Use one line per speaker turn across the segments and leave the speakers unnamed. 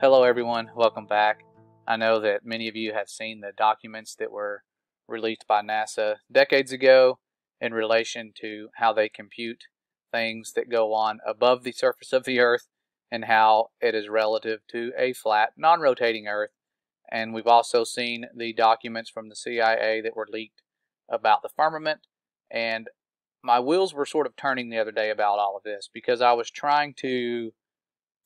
Hello, everyone. Welcome back. I know that many of you have seen the documents that were released by NASA decades ago in relation to how they compute things that go on above the surface of the Earth and how it is relative to a flat, non rotating Earth. And we've also seen the documents from the CIA that were leaked about the firmament. And my wheels were sort of turning the other day about all of this because I was trying to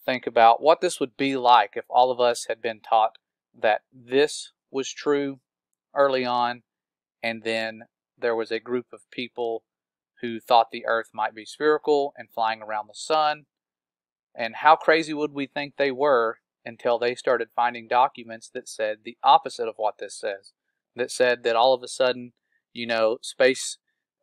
think about what this would be like if all of us had been taught that this was true early on, and then there was a group of people who thought the earth might be spherical and flying around the sun. And how crazy would we think they were until they started finding documents that said the opposite of what this says? That said that all of a sudden, you know, space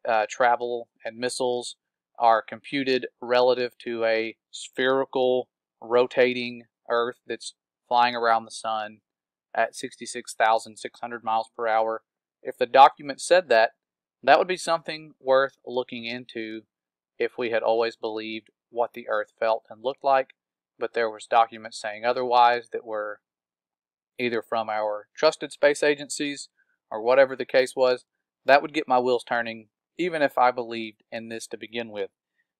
uh, travel and missiles are computed relative to a spherical rotating Earth that's flying around the sun at 66,600 miles per hour. If the document said that, that would be something worth looking into if we had always believed what the Earth felt and looked like, but there was documents saying otherwise that were either from our trusted space agencies or whatever the case was. That would get my wheels turning, even if I believed in this to begin with.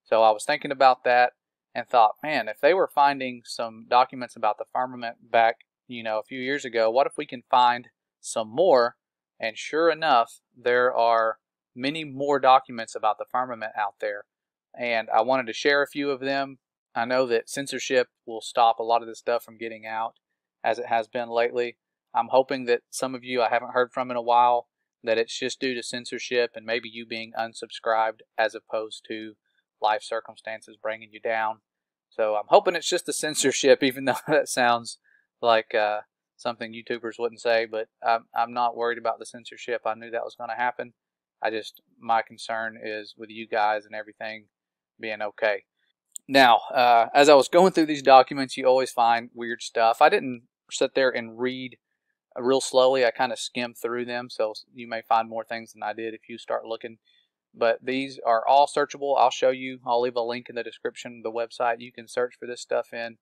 So I was thinking about that and thought, man, if they were finding some documents about the firmament back, you know, a few years ago, what if we can find some more? And sure enough, there are many more documents about the firmament out there. And I wanted to share a few of them. I know that censorship will stop a lot of this stuff from getting out as it has been lately. I'm hoping that some of you I haven't heard from in a while that it's just due to censorship and maybe you being unsubscribed as opposed to life circumstances bringing you down. So I'm hoping it's just the censorship, even though that sounds like uh, something YouTubers wouldn't say. But I'm, I'm not worried about the censorship. I knew that was going to happen. I just, my concern is with you guys and everything being okay. Now, uh, as I was going through these documents, you always find weird stuff. I didn't sit there and read real slowly. I kind of skimmed through them, so you may find more things than I did if you start looking but these are all searchable. I'll show you. I'll leave a link in the description of the website. You can search for this stuff in.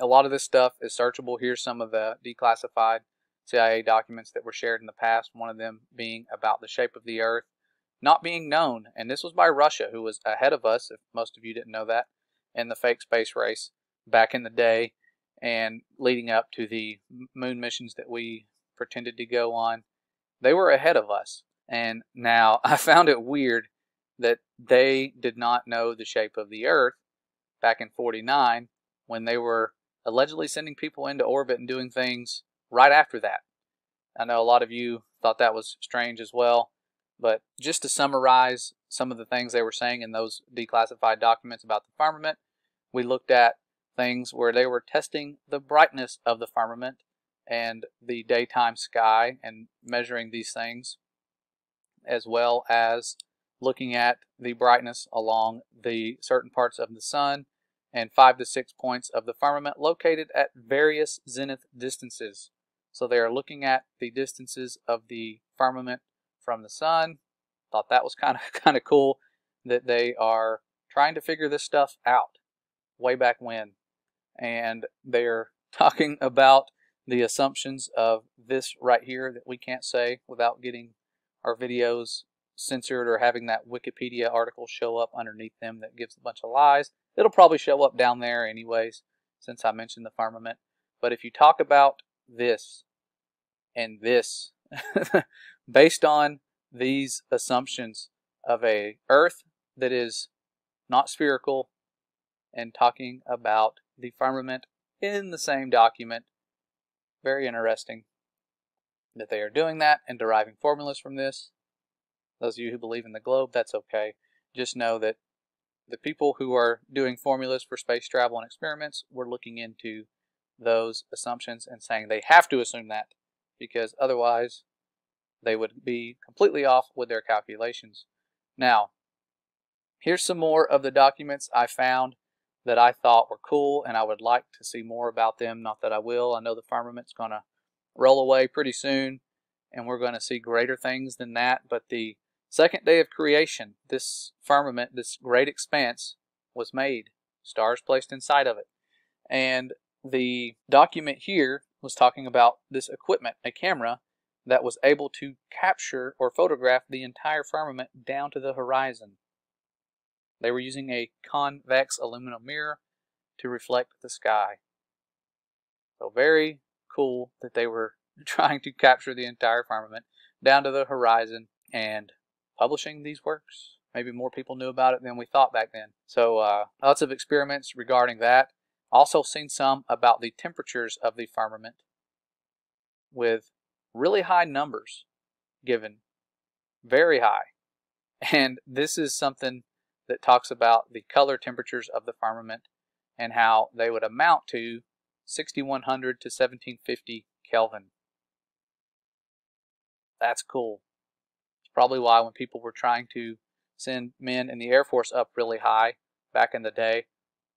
A lot of this stuff is searchable. Here's some of the declassified CIA documents that were shared in the past, one of them being about the shape of the Earth not being known. And this was by Russia, who was ahead of us, if most of you didn't know that, in the fake space race back in the day and leading up to the moon missions that we pretended to go on. They were ahead of us. And now I found it weird that they did not know the shape of the Earth back in 49 when they were allegedly sending people into orbit and doing things right after that. I know a lot of you thought that was strange as well, but just to summarize some of the things they were saying in those declassified documents about the firmament, we looked at things where they were testing the brightness of the firmament and the daytime sky and measuring these things as well as looking at the brightness along the certain parts of the sun and five to six points of the firmament located at various zenith distances. So they are looking at the distances of the firmament from the sun. Thought that was kind of kind of cool that they are trying to figure this stuff out way back when. And they're talking about the assumptions of this right here that we can't say without getting our videos censored or having that Wikipedia article show up underneath them that gives a bunch of lies. It'll probably show up down there anyways, since I mentioned the firmament. But if you talk about this and this, based on these assumptions of a Earth that is not spherical, and talking about the firmament in the same document, very interesting that they are doing that and deriving formulas from this. Those of you who believe in the globe, that's okay. Just know that the people who are doing formulas for space travel and experiments were looking into those assumptions and saying they have to assume that because otherwise they would be completely off with their calculations. Now, here's some more of the documents I found that I thought were cool and I would like to see more about them. Not that I will. I know the firmament's going to roll away pretty soon, and we're going to see greater things than that. But the second day of creation, this firmament, this great expanse, was made, stars placed inside of it. And the document here was talking about this equipment, a camera that was able to capture or photograph the entire firmament down to the horizon. They were using a convex aluminum mirror to reflect the sky. So very cool that they were trying to capture the entire firmament down to the horizon and publishing these works. Maybe more people knew about it than we thought back then. So uh, lots of experiments regarding that. Also seen some about the temperatures of the firmament with really high numbers given, very high. And this is something that talks about the color temperatures of the firmament and how they would amount to 6100 to 1750 Kelvin. That's cool. It's probably why when people were trying to send men in the Air Force up really high back in the day,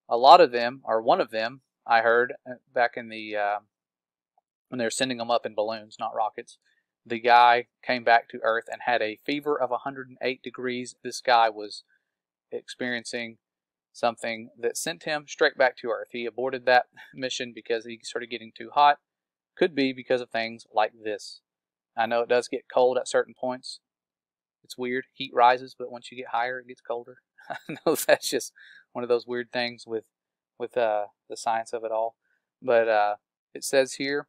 a lot of them, or one of them, I heard uh, back in the uh, when they were sending them up in balloons, not rockets. The guy came back to Earth and had a fever of 108 degrees. This guy was experiencing something that sent him straight back to Earth. He aborted that mission because he started getting too hot. Could be because of things like this. I know it does get cold at certain points. It's weird. Heat rises, but once you get higher, it gets colder. I know that's just one of those weird things with with uh, the science of it all. But uh, it says here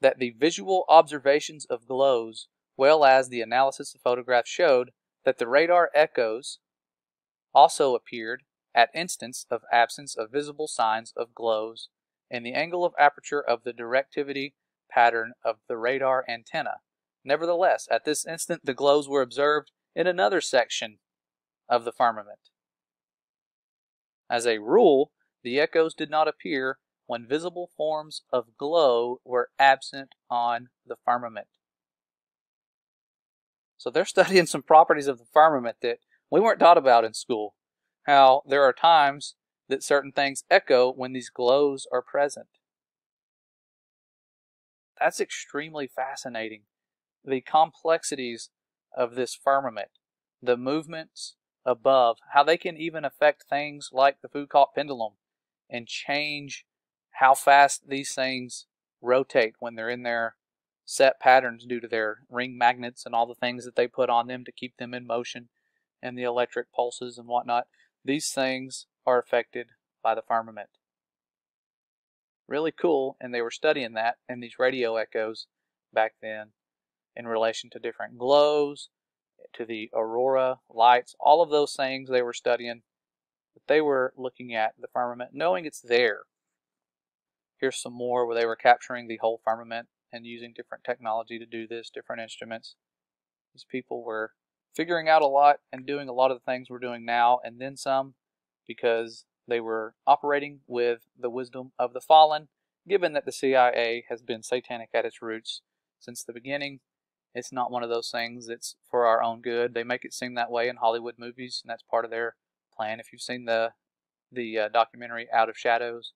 that the visual observations of glows, well as the analysis of photographs showed that the radar echoes also appeared at instance of absence of visible signs of glows in the angle of aperture of the directivity pattern of the radar antenna. Nevertheless, at this instant the glows were observed in another section of the firmament. As a rule, the echoes did not appear when visible forms of glow were absent on the firmament. So they're studying some properties of the firmament that we weren't taught about in school how there are times that certain things echo when these glows are present. That's extremely fascinating. The complexities of this firmament, the movements above, how they can even affect things like the Foucault pendulum and change how fast these things rotate when they're in their set patterns due to their ring magnets and all the things that they put on them to keep them in motion and the electric pulses and whatnot. These things are affected by the firmament. Really cool, and they were studying that and these radio echoes back then in relation to different glows, to the aurora lights, all of those things they were studying. But they were looking at the firmament, knowing it's there. Here's some more where they were capturing the whole firmament and using different technology to do this, different instruments. These people were figuring out a lot and doing a lot of the things we're doing now and then some because they were operating with the wisdom of the fallen, given that the CIA has been satanic at its roots since the beginning. It's not one of those things that's for our own good. They make it seem that way in Hollywood movies, and that's part of their plan. If you've seen the the uh, documentary Out of Shadows,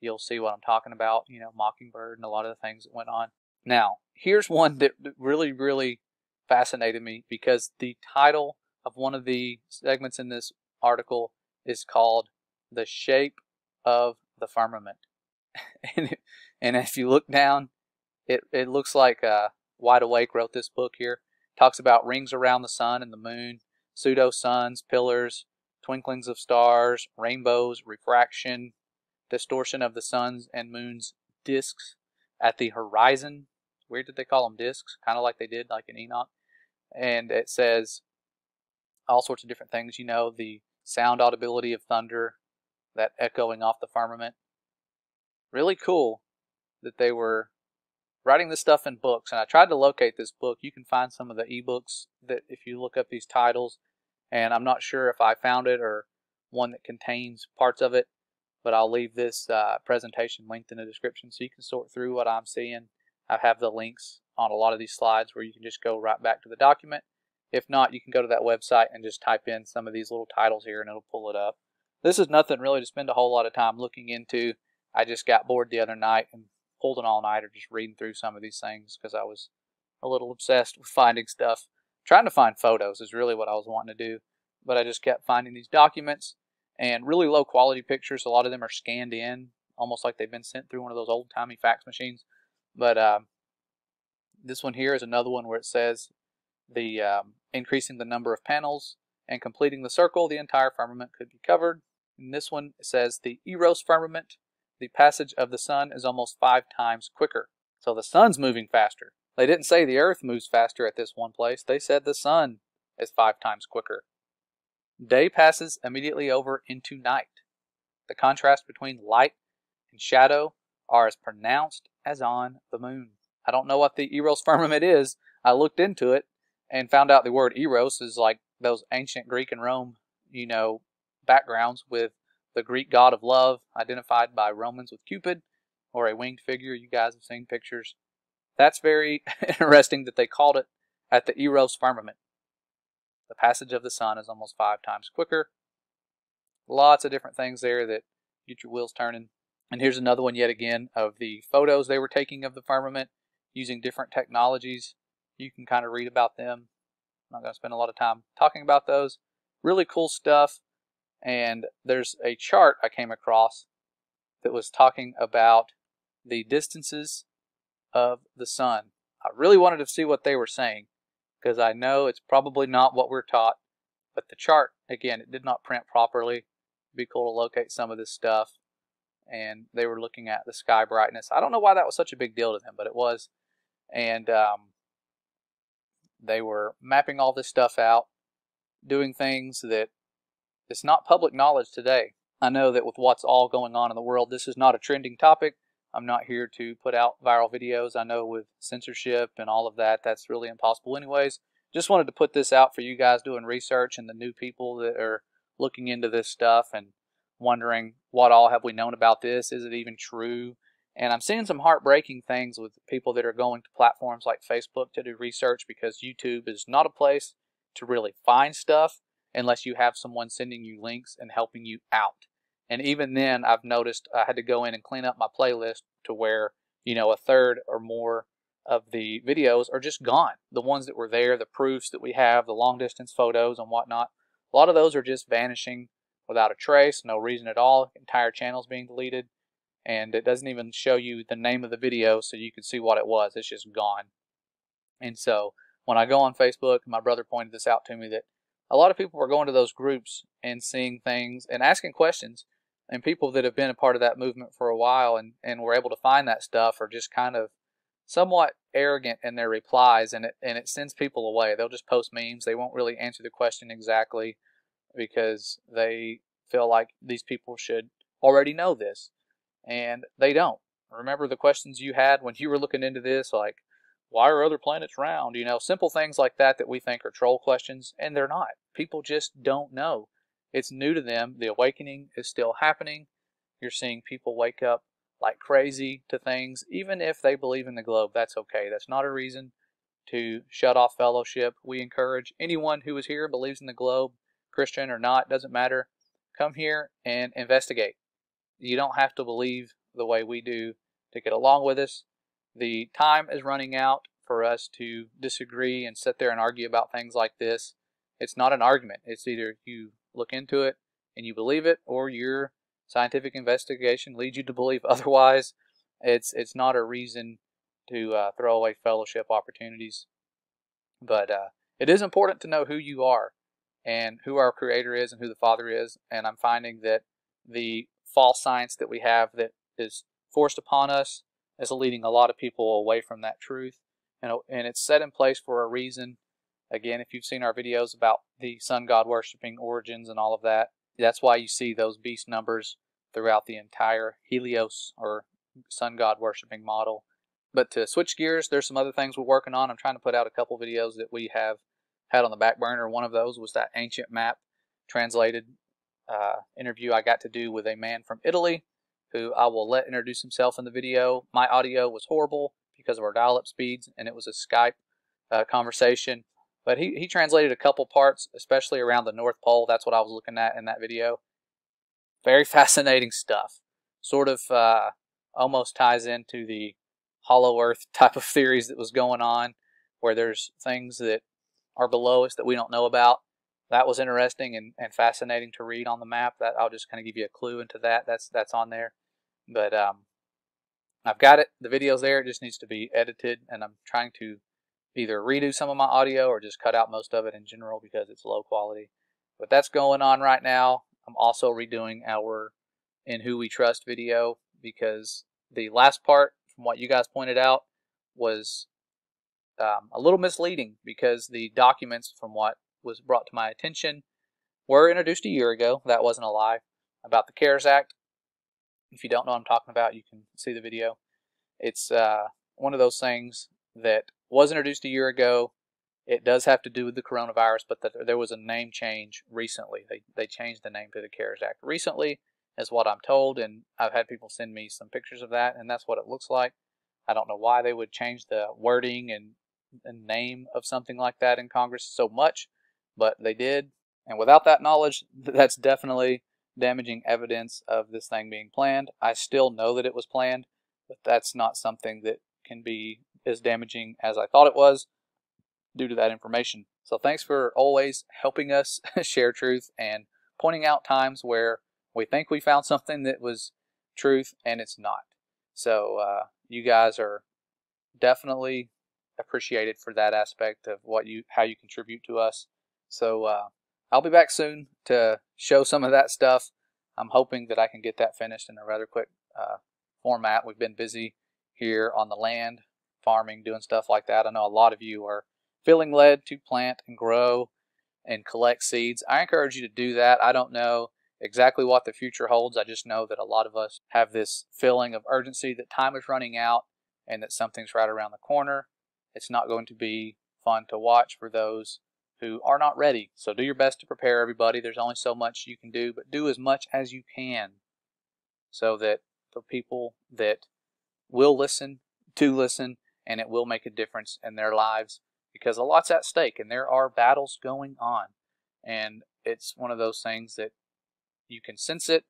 you'll see what I'm talking about. You know, Mockingbird and a lot of the things that went on. Now, here's one that really, really fascinated me because the title of one of the segments in this article is called The Shape of the Firmament. and, and if you look down, it, it looks like uh, Wide Awake wrote this book here. talks about rings around the sun and the moon, pseudo suns, pillars, twinklings of stars, rainbows, refraction, distortion of the sun's and moon's disks at the horizon. Weird that they call them disks, kind of like they did like in Enoch and it says all sorts of different things. You know, the sound audibility of thunder, that echoing off the firmament. Really cool that they were writing this stuff in books. And I tried to locate this book. You can find some of the ebooks that if you look up these titles, and I'm not sure if I found it or one that contains parts of it, but I'll leave this uh, presentation linked in the description so you can sort through what I'm seeing. I have the links on a lot of these slides where you can just go right back to the document. If not, you can go to that website and just type in some of these little titles here and it'll pull it up. This is nothing really to spend a whole lot of time looking into. I just got bored the other night and pulled an all-nighter just reading through some of these things because I was a little obsessed with finding stuff. Trying to find photos is really what I was wanting to do, but I just kept finding these documents and really low quality pictures. A lot of them are scanned in almost like they've been sent through one of those old timey fax machines. But um, this one here is another one where it says the um, increasing the number of panels and completing the circle, the entire firmament could be covered. And this one says the Eros firmament, the passage of the sun is almost five times quicker. So the sun's moving faster. They didn't say the earth moves faster at this one place. They said the sun is five times quicker. Day passes immediately over into night. The contrast between light and shadow are as pronounced as on the moon. I don't know what the Eros firmament is. I looked into it and found out the word Eros is like those ancient Greek and Rome, you know, backgrounds with the Greek god of love identified by Romans with Cupid or a winged figure. You guys have seen pictures. That's very interesting that they called it at the Eros firmament. The passage of the sun is almost five times quicker. Lots of different things there that get your wheels turning. And here's another one yet again of the photos they were taking of the firmament using different technologies. You can kind of read about them. I'm not going to spend a lot of time talking about those. Really cool stuff. And there's a chart I came across that was talking about the distances of the sun. I really wanted to see what they were saying because I know it's probably not what we're taught. But the chart, again, it did not print properly. It'd be cool to locate some of this stuff. And they were looking at the sky brightness. I don't know why that was such a big deal to them, but it was. And um, they were mapping all this stuff out, doing things that it's not public knowledge today. I know that with what's all going on in the world, this is not a trending topic. I'm not here to put out viral videos. I know with censorship and all of that, that's really impossible anyways. Just wanted to put this out for you guys doing research and the new people that are looking into this stuff and wondering what all have we known about this? Is it even true? And I'm seeing some heartbreaking things with people that are going to platforms like Facebook to do research because YouTube is not a place to really find stuff unless you have someone sending you links and helping you out. And even then, I've noticed I had to go in and clean up my playlist to where, you know, a third or more of the videos are just gone. The ones that were there, the proofs that we have, the long distance photos and whatnot, a lot of those are just vanishing without a trace, no reason at all. Entire channels being deleted and it doesn't even show you the name of the video so you can see what it was. It's just gone. And so when I go on Facebook, my brother pointed this out to me that a lot of people were going to those groups and seeing things and asking questions. And people that have been a part of that movement for a while and, and were able to find that stuff are just kind of somewhat arrogant in their replies and it and it sends people away. They'll just post memes. They won't really answer the question exactly because they feel like these people should already know this and they don't. Remember the questions you had when you were looking into this, like, why are other planets round? You know, simple things like that that we think are troll questions, and they're not. People just don't know. It's new to them. The awakening is still happening. You're seeing people wake up like crazy to things, even if they believe in the globe. That's okay. That's not a reason to shut off fellowship. We encourage anyone who is here believes in the globe, Christian or not, doesn't matter. Come here and investigate. You don't have to believe the way we do to get along with us. The time is running out for us to disagree and sit there and argue about things like this. It's not an argument. It's either you look into it and you believe it, or your scientific investigation leads you to believe otherwise. It's it's not a reason to uh, throw away fellowship opportunities. But uh, it is important to know who you are and who our Creator is and who the Father is. And I'm finding that the false science that we have that is forced upon us is leading a lot of people away from that truth. And, and it's set in place for a reason. Again, if you've seen our videos about the sun god worshiping origins and all of that, that's why you see those beast numbers throughout the entire Helios or sun god worshiping model. But to switch gears, there's some other things we're working on. I'm trying to put out a couple videos that we have had on the back burner. One of those was that ancient map translated uh, interview I got to do with a man from Italy who I will let introduce himself in the video. My audio was horrible because of our dial up speeds, and it was a Skype uh, conversation. But he, he translated a couple parts, especially around the North Pole. That's what I was looking at in that video. Very fascinating stuff. Sort of uh, almost ties into the hollow earth type of theories that was going on, where there's things that are below us that we don't know about that was interesting and, and fascinating to read on the map. That I'll just kind of give you a clue into that. That's that's on there. But um, I've got it. The video's there. It just needs to be edited, and I'm trying to either redo some of my audio or just cut out most of it in general because it's low quality. But that's going on right now. I'm also redoing our In Who We Trust video because the last part, from what you guys pointed out, was um, a little misleading because the documents, from what was brought to my attention, were introduced a year ago. That wasn't a lie about the CARES Act. If you don't know what I'm talking about, you can see the video. It's uh, one of those things that was introduced a year ago. It does have to do with the coronavirus, but the, there was a name change recently. They, they changed the name to the CARES Act recently, is what I'm told, and I've had people send me some pictures of that, and that's what it looks like. I don't know why they would change the wording and, and name of something like that in Congress so much, but they did. And without that knowledge, that's definitely damaging evidence of this thing being planned. I still know that it was planned, but that's not something that can be as damaging as I thought it was due to that information. So thanks for always helping us share truth and pointing out times where we think we found something that was truth and it's not. So uh, you guys are definitely appreciated for that aspect of what you how you contribute to us. So uh, I'll be back soon to show some of that stuff. I'm hoping that I can get that finished in a rather quick uh, format. We've been busy here on the land, farming, doing stuff like that. I know a lot of you are feeling led to plant and grow and collect seeds. I encourage you to do that. I don't know exactly what the future holds. I just know that a lot of us have this feeling of urgency that time is running out and that something's right around the corner. It's not going to be fun to watch for those who are not ready. So do your best to prepare everybody. There's only so much you can do, but do as much as you can so that the people that will listen do listen and it will make a difference in their lives because a lot's at stake and there are battles going on. And it's one of those things that you can sense it,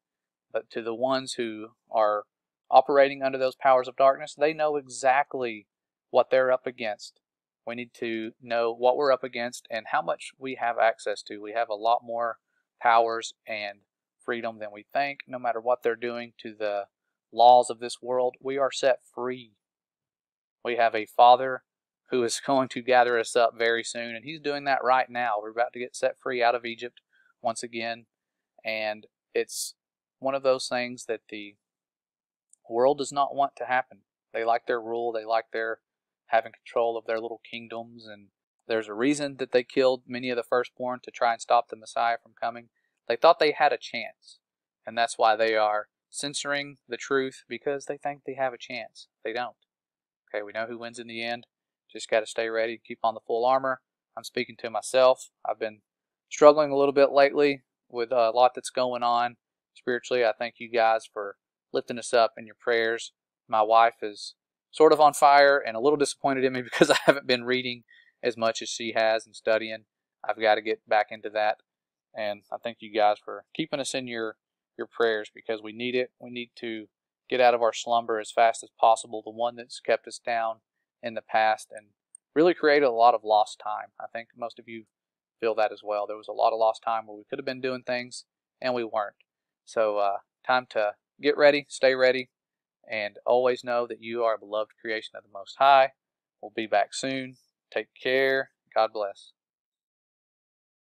but to the ones who are operating under those powers of darkness, they know exactly what they're up against. We need to know what we're up against and how much we have access to. We have a lot more powers and freedom than we think. No matter what they're doing to the laws of this world, we are set free. We have a Father who is going to gather us up very soon, and He's doing that right now. We're about to get set free out of Egypt once again, and it's one of those things that the world does not want to happen. They like their rule, they like their having control of their little kingdoms. And there's a reason that they killed many of the firstborn to try and stop the Messiah from coming. They thought they had a chance. And that's why they are censoring the truth because they think they have a chance. They don't. Okay, we know who wins in the end. Just got to stay ready, keep on the full armor. I'm speaking to myself. I've been struggling a little bit lately with a lot that's going on spiritually. I thank you guys for lifting us up in your prayers. My wife is sort of on fire and a little disappointed in me because I haven't been reading as much as she has and studying. I've got to get back into that. And I thank you guys for keeping us in your, your prayers because we need it. We need to get out of our slumber as fast as possible, the one that's kept us down in the past and really created a lot of lost time. I think most of you feel that as well. There was a lot of lost time where we could have been doing things and we weren't. So, uh, time to get ready, stay ready, and always know that you are a beloved creation of the Most High. We'll be back soon. Take care. God bless.